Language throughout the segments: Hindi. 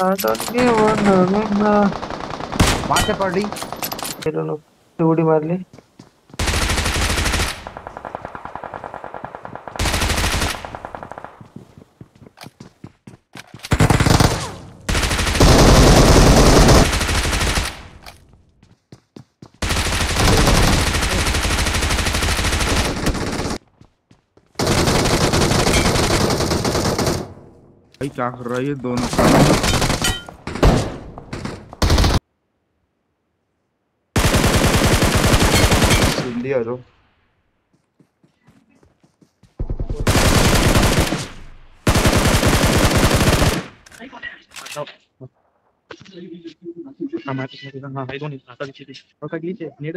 Remember. वहाँ से पड़ don't उड़ी मार ली भाई क्या कर रहा है ये दोनों जल्दी आ जाओ हाँ मैं हाँ आई डोंट आता दिसते ते और काय ग्लिच आहे नेट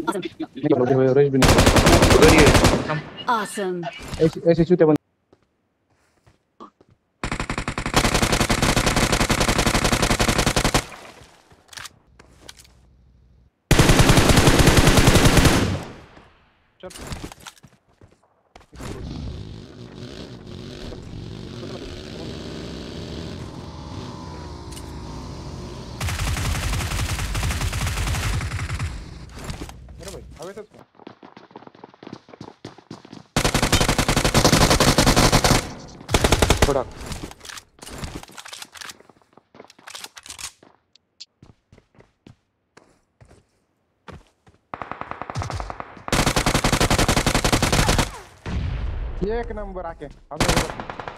दिसत फक्त आगे आगे आया निकल रेस भी नहीं उधर ही है Awesome. ऐसे ऐसे छूटे हवे तक थोड़ा एक नंबर आके हमें